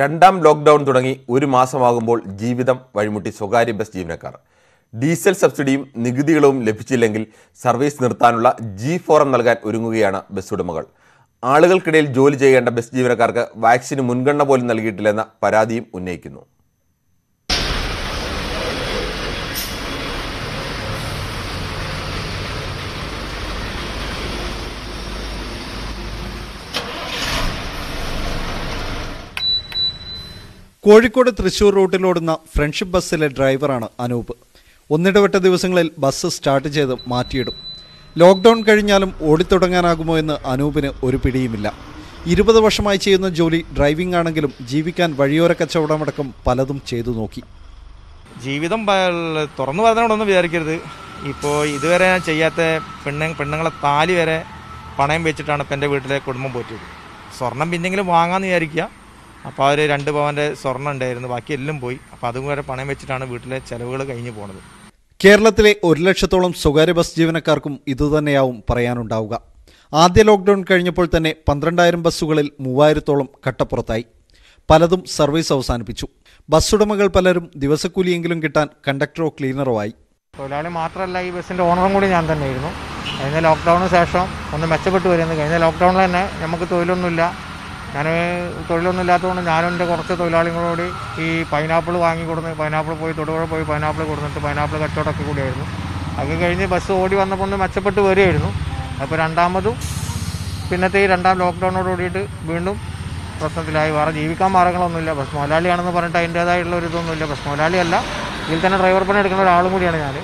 രണ്ടാം ലോക്ക്ഡൗൺ തുടങ്ങി ഒരു മാസമാകുമ്പോൾ ജീവിതം വഴിമുട്ടി സ്വകാര്യ ബസ് ജീവനക്കാർ. ഡീസൽ സബ്സിഡിയും നികുതികളും ലഭിച്ചില്ലെങ്കിൽ സർവീസ് നിർത്താനുള്ള ജി ഫോറം നൽകാൻ ഒരുങ്ങുകയാണ് ബസ് ഉടമകൾ. ആളുകൾക്കിടയിൽ ജോലി ചെയ്യേണ്ട ബസ് ജീവനക്കാർക്ക് വാക്സിന് മുൻഗണന പോലും നൽകിയിട്ടില്ലെന്ന പരാതിയും ഉന്നയിക്കുന്നു. കോഴിക്കോട് തൃശൂർ റൂട്ടിലോടുന്ന ഫ്രണ്ട്ഷിപ്പ് ബസ്സിലെ ഡ്രൈവറാണ് അനൂപ്. ഒന്നിടവിട്ട ദിവസങ്ങളിൽ ബസ് സ്റ്റാർട്ട് ചെയ്ത് മാറ്റിയിടും. ലോക്ക്ഡൗൺ കഴിഞ്ഞാലും ഓടിത്തുടങ്ങാനാകുമോ എന്ന് അനൂപിന് ഒരു പിടിയുമില്ല. ഇരുപത് വർഷമായി ചെയ്യുന്ന ജോലി ഡ്രൈവിംഗ് ആണെങ്കിലും ജീവിക്കാൻ വഴിയോര കച്ചവടമടക്കം പലതും ചെയ്തു നോക്കി. ജീവിതം തുറന്നു പറഞ്ഞോടൊന്നും വിചാരിക്കരുത്. ഇപ്പോൾ ഇതുവരെ ഞാൻ ചെയ്യാത്ത പെണ്ണ പെണ്ണുങ്ങളെ താലി വരെ പണയം വെച്ചിട്ടാണ് ഇപ്പം എന്റെ വീട്ടിലെ കുടുംബം പോറ്റിയത്. സ്വർണം പിന്നെങ്കിലും വാങ്ങാമെന്ന് വിചാരിക്കുക. അപ്പോൾ അവർ രണ്ട് പവന്റെ സ്വർണം ഉണ്ടായിരുന്നു. ബാക്കി എല്ലാം പോയി. അപ്പോൾ അതും വരെ പണയം വെച്ചിട്ടാണ് വീട്ടിലെ ചിലവുകൾ കഴിഞ്ഞു പോണത്. കേരളത്തിലെ ഒരു ലക്ഷത്തോളം സ്വകാര്യ ബസ് ജീവനക്കാർക്കും ഇതുതന്നെയാവും പറയാനുണ്ടാവുക. ആദ്യ ലോക്ക്ഡൗൺ കഴിഞ്ഞപ്പോൾ തന്നെ പന്ത്രണ്ടായിരം ബസ്സുകളിൽ മൂവായിരത്തോളം കട്ടപ്പുറത്തായി. പലതും സർവീസ് അവസാനിപ്പിച്ചു. ബസ്സുടമകൾ ഉടമകൾ പലരും ദിവസക്കൂലിയെങ്കിലും കിട്ടാൻ കണ്ടക്ടറോ ക്ലീനറോ ആയി. തൊഴിലാളി മാത്രമല്ല ഈ ബസ്സിന്റെ ഓണറും കൂടി ഞാൻ തന്നെയായിരുന്നു. കഴിഞ്ഞ ലോക്ക്ഡൗണിന് ശേഷം ഒന്ന് മെച്ചപ്പെട്ടു വരുന്നത് കഴിഞ്ഞ ലോക്ക്ഡൗണിൽ തന്നെ നമുക്ക് തൊഴിലൊന്നുമില്ല. ഞാൻ തൊഴിലൊന്നും ഇല്ലാത്തതുകൊണ്ട് ഞാനും എന്റെ കുറച്ച് തൊഴിലാളികളോട് ഈ പൈനാപ്പിൾ വാങ്ങി കൊടുന്ന് പൈനാപ്പിൾ പോയി തൊടുപുഴ പോയി പൈനാപ്പിൾ കൊടുത്തിട്ട് പൈനാപ്പിൾ കച്ചവടമൊക്കെ കൂടിയായിരുന്നു. അത് കഴിഞ്ഞ് ബസ് ഓടി വന്നപ്പോൾ ഒന്ന് മെച്ചപ്പെട്ട് വരികയായിരുന്നു. അപ്പോൾ രണ്ടാമതും പിന്നത്തെ ഈ രണ്ടാം ലോക്ക്ഡൗണോട് കൂടിയിട്ട് വീണ്ടും പ്രശ്നത്തിലായി. വേറെ ജീവിക്കാൻ മാർഗങ്ങളൊന്നുമില്ല. ബസ് മുതലാളിയാണെന്ന് പറഞ്ഞിട്ട് അതിന്റേതായിട്ടുള്ള ഒരു ഇതൊന്നുമില്ല. ബസ് മുതലാളിയല്ല. ഇതിൽ തന്നെ ഡ്രൈവർ പണി എടുക്കുന്ന ഒരാളും കൂടിയാണ് ഞാൻ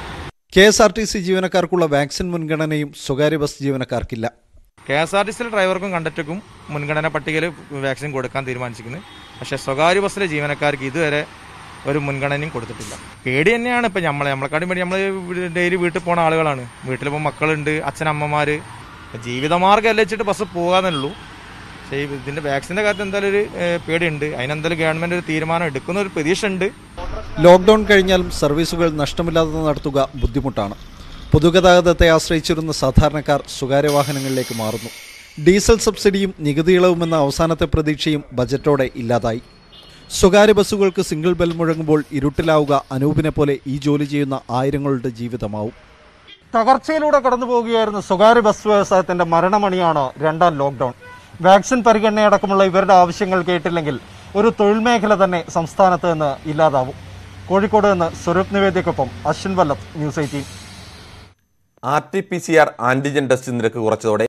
K S R T C ജീവനക്കാർക്കുള്ള vaccine മുൻഗണനയും സ്വകാര്യ ബസ് ജീവനക്കാർക്കില്ല. കെ എസ് ആർ ടി സിയിലെ ഡ്രൈവർക്കും കണ്ടക്ടർക്കും മുൻഗണന പട്ടികയിൽ വാക്സിൻ കൊടുക്കാൻ തീരുമാനിച്ചിരിക്കുന്നത് പക്ഷേ സ്വകാര്യ ബസ്സിലെ ജീവനക്കാർക്ക് ഇതുവരെ ഒരു മുൻഗണനയും കൊടുത്തിട്ടില്ല. പേടി തന്നെയാണ് ഇപ്പം നമ്മളെ. നമ്മളെക്കാട്ടും പേടി. നമ്മൾ ഡെയിലി വീട്ടിൽ പോണ ആളുകളാണ്. വീട്ടിലിപ്പോൾ മക്കളുണ്ട് അച്ഛനമ്മമാർ ജീവിതമാർഗം അല്ല വെച്ചിട്ട് ബസ് പോകാന്നുള്ളൂ. പക്ഷേ ഇതിന്റെ വാക്സിന്റെ കാര്യത്തിൽ എന്തായാലും ഒരു പേടിയുണ്ട്. അതിനെന്തായാലും ഗവൺമെന്റ് ഒരു തീരുമാനം എടുക്കുന്ന ഒരു പ്രതീക്ഷ ഉണ്ട് ലോക്ക്ഡൗൺ കഴിഞ്ഞാലും സർവീസുകൾ നഷ്ടമില്ലാതെ നടത്തുക ബുദ്ധിമുട്ടാണ്. പൊതുഗതാഗതത്തെ ആശ്രയിച്ചിരുന്ന സാധാരണക്കാർ സ്വകാര്യ വാഹനങ്ങളിലേക്ക് മാറുന്നു. ഡീസൽ സബ്സിഡിയും നികുതി ഇളവുമെന്ന അവസാനത്തെ പ്രതീക്ഷയും ബജറ്റോടെ ഇല്ലാതായി. സ്വകാര്യ ബസ്സുകൾക്ക് സിംഗിൾ ബെൽ മുഴങ്ങുമ്പോൾ ഇരുട്ടിലാവുക അനൂപിനെ പോലെ ഈ ജോലി ചെയ്യുന്ന ആയിരങ്ങളുടെ ജീവിതമാവും. തകർച്ചയിലൂടെ കടന്നു പോവുകയായിരുന്ന സ്വകാര്യ ബസ് വ്യവസായത്തിന്റെ മരണമണിയാണ് രണ്ടാം ലോക്ക്ഡൗൺ. വാക്സിൻ പരിഗണനയടക്കമുള്ള ഇവരുടെ ആവശ്യങ്ങൾ കേട്ടില്ലെങ്കിൽ ഒരു തൊഴിൽ മേഖല തന്നെ സംസ്ഥാനത്ത് നിന്ന് ഇല്ലാതാവും. കോഴിക്കോട് നിന്ന് Swaroop നിവേദ്യക്കൊപ്പം Ashwin Vallabh news eighteen. R T P C R antigen test നിരക്ക് കുറച്ചതോടെ